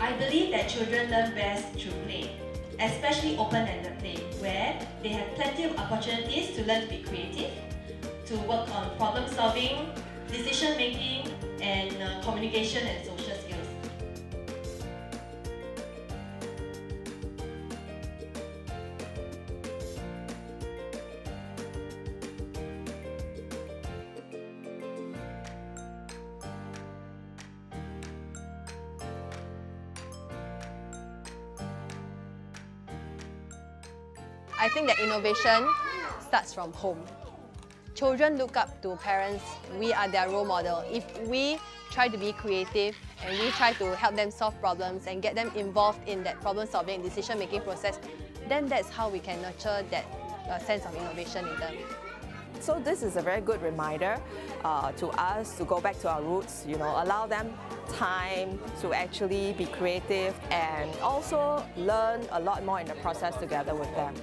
I believe that children learn best through play, especially open-ended play, where they have plenty of opportunities to learn to be creative, to work on problem solving, decision making, and uh, communication and social skills. I think that innovation starts from home. Children look up to parents, we are their role model. If we try to be creative and we try to help them solve problems and get them involved in that problem solving decision making process, then that's how we can nurture that uh, sense of innovation in them. So this is a very good reminder uh, to us to go back to our roots, you know, allow them time to actually be creative and also learn a lot more in the process together with them.